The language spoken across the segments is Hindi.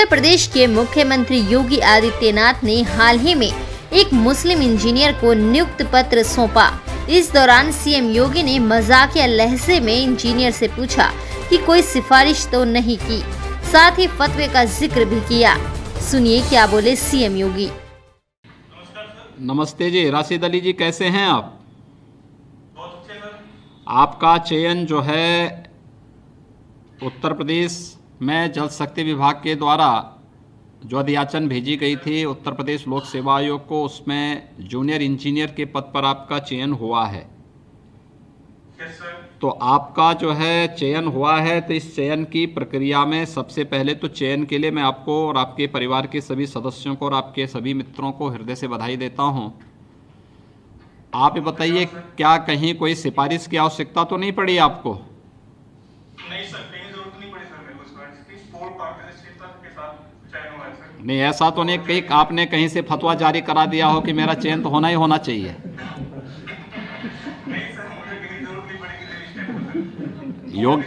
उत्तर प्रदेश के मुख्यमंत्री योगी आदित्यनाथ ने हाल ही में एक मुस्लिम इंजीनियर को नियुक्त पत्र सौंपा। इस दौरान सीएम योगी ने मजाकिया लहजे में इंजीनियर से पूछा कि कोई सिफारिश तो नहीं की, साथ ही फतवे का ज़िक्र भी किया। सुनिए क्या बोले सीएम योगी। नमस्ते जी, राशिद अली जी, कैसे हैं आप? आपका चयन जो है उत्तर प्रदेश में जल शक्ति विभाग के द्वारा जो अधियाचन भेजी गई थी उत्तर प्रदेश लोक सेवा आयोग को उसमें जूनियर इंजीनियर के पद पर आपका चयन हुआ है। तो आपका जो है चयन हुआ है तो इस चयन की प्रक्रिया में सबसे पहले तो चयन के लिए मैं आपको और आपके परिवार के सभी सदस्यों को और आपके सभी मित्रों को हृदय से बधाई देता हूँ। आप ये बताइए क्या कहीं कोई सिफारिश की आवश्यकता तो नहीं पड़ी आपको? नहीं सर कहीं ज़रूरत नहीं पड़ी सर मेरे को इसका स्पोर्ट पारदर्शिता के साथ चयन हुआ है सर नहीं, ऐसा तो नहीं कहीं आपने कहीं से फतवा जारी करा दिया हो कि मेरा चयन तो होना ही होना चाहिए। योग,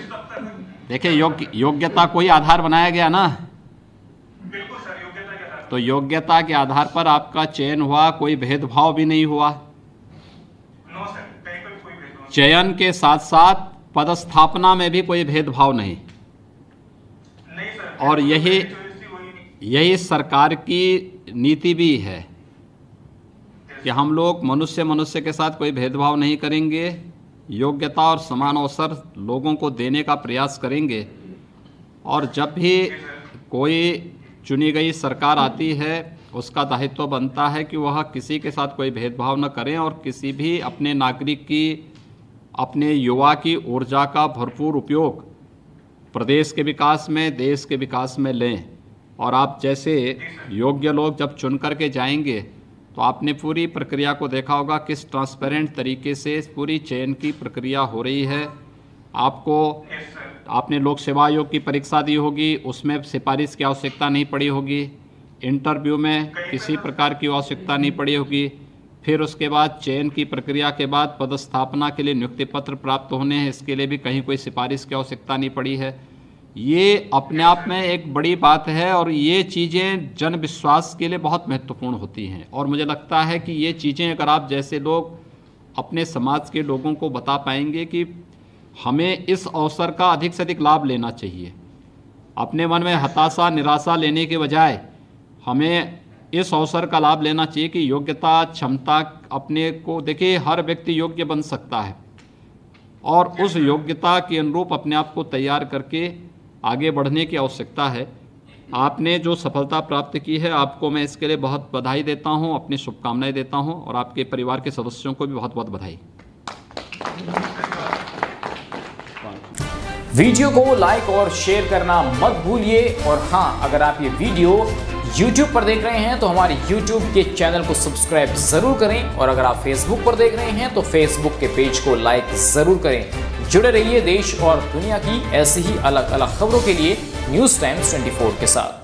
देखिए योग्य योग्यता कोई आधार बनाया गया ना? के तो योग्यता के आधार पर आपका चयन हुआ, कोई भेदभाव भी नहीं हुआ। चयन के साथ साथ पदस्थापना में भी कोई भेदभाव नहीं। और यही- जो चॉइस थी वही नहीं यही सरकार की नीति भी है कि हम लोग मनुष्य मनुष्य के साथ कोई भेदभाव नहीं करेंगे, योग्यता और समान अवसर लोगों को देने का प्रयास करेंगे। और जब भी कोई चुनी गई सरकार आती है, उसका दायित्व तो बनता है कि वह किसी के साथ कोई भेदभाव न करें और किसी भी अपने नागरिक की, अपने युवा की ऊर्जा का भरपूर उपयोग प्रदेश के विकास में, देश के विकास में लें। और आप जैसे योग्य लोग जब चुन करके जाएँगे तो आपने पूरी प्रक्रिया को देखा होगा किस ट्रांसपेरेंट तरीके से पूरी चयन की प्रक्रिया हो रही है। आपको, आपने लोक सेवा आयोग की परीक्षा दी होगी, उसमें सिफारिश की आवश्यकता नहीं पड़ी होगी। इंटरव्यू में किसी प्रकार की आवश्यकता नहीं पड़ी होगी। फिर उसके बाद चयन की प्रक्रिया के बाद पदस्थापना के लिए नियुक्ति पत्र प्राप्त होने हैं, इसके लिए भी कहीं कोई सिफारिश की आवश्यकता नहीं पड़ी है। ये अपने आप में एक बड़ी बात है और ये चीज़ें जन विश्वास के लिए बहुत महत्वपूर्ण होती हैं। और मुझे लगता है कि ये चीज़ें अगर आप जैसे लोग अपने समाज के लोगों को बता पाएँगे कि हमें इस अवसर का अधिक से अधिक लाभ लेना चाहिए। अपने मन में हताशा, निराशा लेने के बजाय हमें इस अवसर का लाभ लेना चाहिए कि योग्यता, क्षमता अपने को देखिए हर व्यक्ति योग्य बन सकता है। और उस योग्यता के अनुरूप अपने आप को तैयार करके आगे बढ़ने की आवश्यकता है। आपने जो सफलता प्राप्त की है, आपको मैं इसके लिए बहुत बधाई देता हूँ, अपनी शुभकामनाएँ देता हूँ और आपके परिवार के सदस्यों को भी बहुत बहुत बधाई। वीडियो को लाइक और शेयर करना मत भूलिए और हाँ अगर आप ये वीडियो YouTube पर देख रहे हैं तो हमारे YouTube के चैनल को सब्सक्राइब ज़रूर करें और अगर आप Facebook पर देख रहे हैं तो Facebook के पेज को लाइक ज़रूर करें। जुड़े रहिए देश और दुनिया की ऐसी ही अलग अलग खबरों के लिए न्यूज़ टाइम्स 24 के साथ।